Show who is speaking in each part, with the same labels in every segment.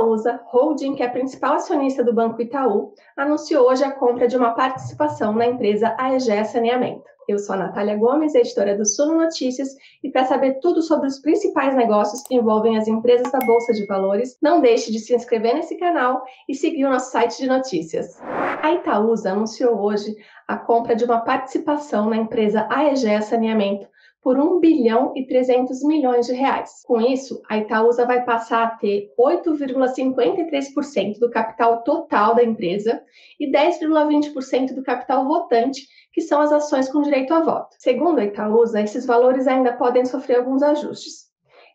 Speaker 1: holding, que é principal acionista do Banco Itaú, anunciou hoje a compra de uma participação na empresa AEGE Saneamento. Eu sou a Natália Gomes, editora do Suno Notícias, e para saber tudo sobre os principais negócios que envolvem as empresas da Bolsa de Valores, não deixe de se inscrever nesse canal e seguir o nosso site de notícias. A Itaúsa anunciou hoje a compra de uma participação na empresa AEGE Saneamento por 1 bilhão e 300 milhões de reais. Com isso, a Itaúsa vai passar a ter 8,53% do capital total da empresa e 10,20% do capital votante, que são as ações com direito a voto. Segundo a Itaúsa, esses valores ainda podem sofrer alguns ajustes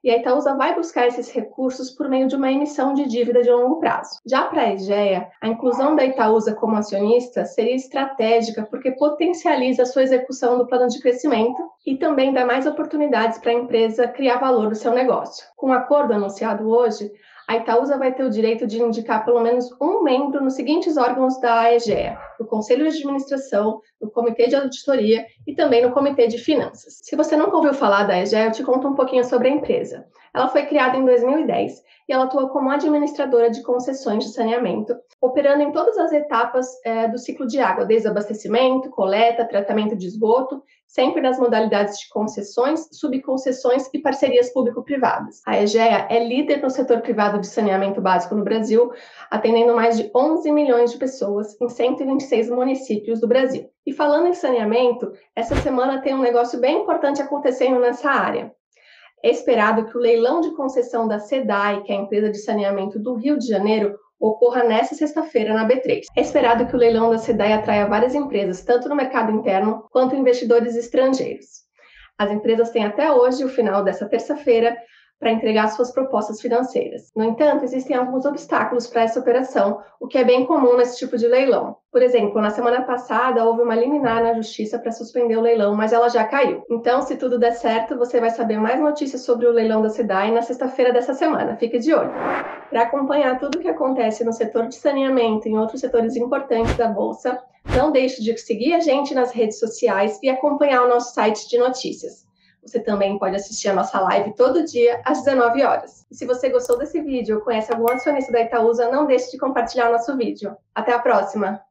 Speaker 1: e a Itaúsa vai buscar esses recursos por meio de uma emissão de dívida de longo prazo. Já para a Egea, a inclusão da Itaúsa como acionista seria estratégica porque potencializa a sua execução do plano de crescimento e também dá mais oportunidades para a empresa criar valor no seu negócio. Com o acordo anunciado hoje, a Itaúsa vai ter o direito de indicar pelo menos um membro nos seguintes órgãos da AEGEA: no Conselho de Administração, no Comitê de Auditoria e também no Comitê de Finanças. Se você nunca ouviu falar da AEGEA, eu te conto um pouquinho sobre a empresa. Ela foi criada em 2010 e ela atua como administradora de concessões de saneamento, operando em todas as etapas é, do ciclo de água, desde abastecimento, coleta, tratamento de esgoto sempre nas modalidades de concessões, subconcessões e parcerias público-privadas. A EGEA é líder no setor privado de saneamento básico no Brasil, atendendo mais de 11 milhões de pessoas em 126 municípios do Brasil. E falando em saneamento, essa semana tem um negócio bem importante acontecendo nessa área. É esperado que o leilão de concessão da SEDAI, que é a empresa de saneamento do Rio de Janeiro, ocorra nesta sexta-feira na B3. É esperado que o leilão da SEDAI atraia várias empresas, tanto no mercado interno quanto investidores estrangeiros. As empresas têm até hoje, o final dessa terça-feira, para entregar suas propostas financeiras. No entanto, existem alguns obstáculos para essa operação, o que é bem comum nesse tipo de leilão. Por exemplo, na semana passada houve uma liminar na justiça para suspender o leilão, mas ela já caiu. Então, se tudo der certo, você vai saber mais notícias sobre o leilão da SEDAI na sexta-feira dessa semana. Fique de olho. Para acompanhar tudo o que acontece no setor de saneamento e em outros setores importantes da bolsa, não deixe de seguir a gente nas redes sociais e acompanhar o nosso site de notícias. Você também pode assistir a nossa live todo dia às 19 horas. E se você gostou desse vídeo ou conhece algum acionista da Itaúsa, não deixe de compartilhar o nosso vídeo. Até a próxima!